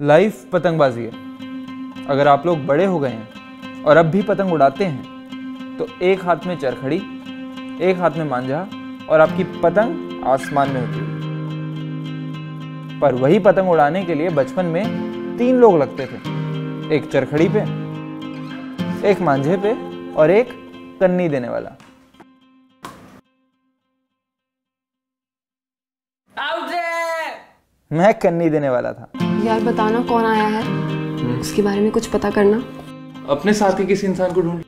Life पतंगबाजी है। अगर आप लोग बड़े हो गए हैं और अब भी पतंग उड़ाते हैं तो एक हाथ में चरखड़ी एक हाथ में मांझा और आपकी पतंग आसमान में होती है। पर वही पतंग उड़ाने के लिए बचपन में तीन लोग लगते थे। एक चरखड़ी पे एक मांझे पे और एक कन्नी देने वाला। मैं कन्नी देने वाला था। यार बताना कौन आया है? उसके बारे में कुछ पता करना। अपने साथ ही किसी इंसान को ढूंढ।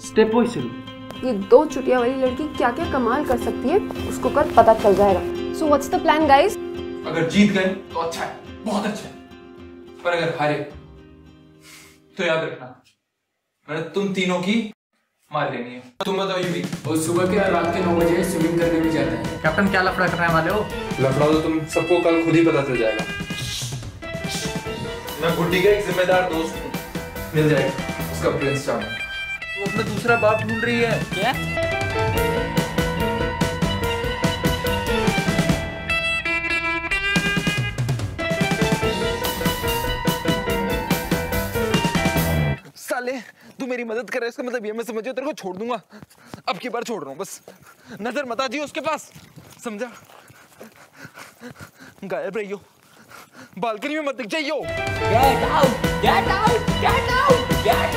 स्टेप वाइज चलो ये दो चुटिया वाली लड़की क्या क्या कमाल कर सकती है उसको कर पता चल जाएगा। So what's the plan guys अगर जीत गए तो अच्छा है बहुत अच्छा है। पर अगर हारे तो याद रखना। मैंने तुम तीनों की मार लेनी है। तुम बताओ ये भी और सुबह के और रात के नौ बजे स्विमिंग करने भी जाते हैं। कैप्टन क्या लफड़ा करने वाले हो? लफड़ा तो तुम सबको कल खुद ही पता चल जाएगा। मैं गुड्डी का एक जिम्मेदार दोस्त हूँ। मिल जाएगा उसका प्रिंस चाहूँ तू अपना दूसरा बाप ढूंढ रही है। क्या? साले तू मेरी मदद कर रहा है इसका मतलब ये मैं समझियो तेरे को छोड़ दूँगा। अब की बार छोड़ रहा हूँ बस। नज़र मत आ जी उसके पास। समझा? गायब रहियो। बालकनी में मत दिख जाइयो। Get out get out get out get